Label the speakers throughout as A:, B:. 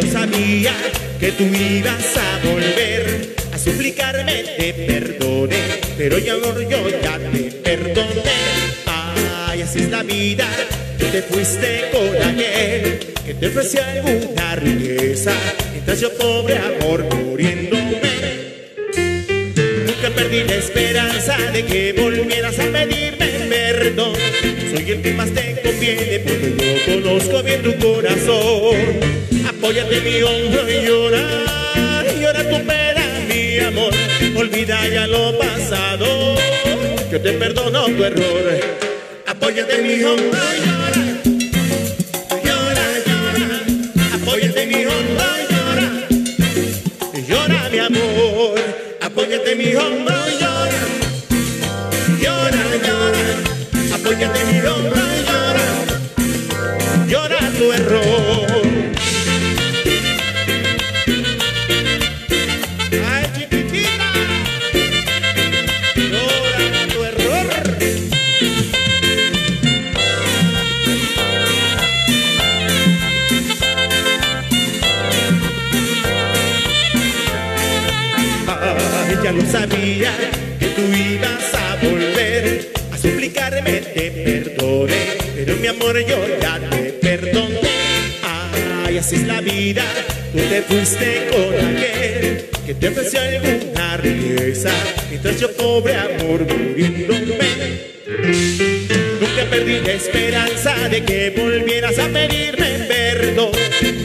A: sabía que tú ibas a volver a suplicarme te perdone, pero ya amor yo ya te perdoné. Ay, así es la vida, tú te fuiste con aquel que te ofrecía alguna riqueza, mientras yo pobre amor muriéndome. Nunca perdí la esperanza de que volvieras a pedirme perdón. Soy el que más te conviene porque yo conozco bien tu corazón. Apóyate mi hombro y llora, llora tu pena, mi amor. Olvida ya lo pasado, yo te perdono tu error. Apóyate mi hombro y llora, llora, llora. Apóyate mi hombro y llora, llora, mi amor. Apóyate mi hombro y llora, llora, llora. Apóyate mi hombro y llora, llora tu error. Ya lo sabía que tú ibas a volver a suplicarme te perdone, pero mi amor yo ya te perdoné. Ay, así es la vida, tú te fuiste con aquel que te ofreció alguna riqueza, mientras yo pobre amor muriéndome. Nunca perdí la esperanza de que volvieras a pedirme perdón.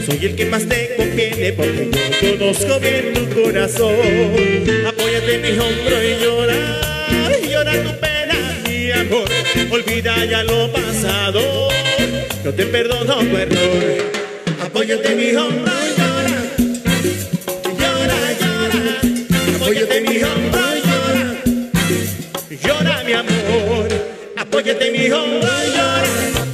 A: Soy el que más te conviene porque yo conozco bien tu corazón. Mi hombro y llora, llora tu pena, mi amor. Olvida ya lo pasado, yo te perdono tu error. Apóyate mi hombro y llora, llora, llora. Apóyate mi hombro y llora. Llora mi amor, apóyate mi hombro y. Llora,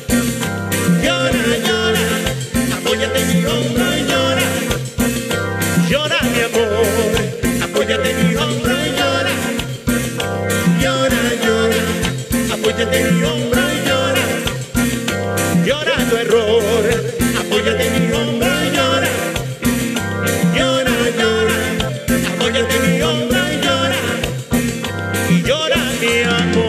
A: llora tu error, apóyate mi hombro y llora, llora, llora, apóyate mi hombro y llora, y llora mi amor.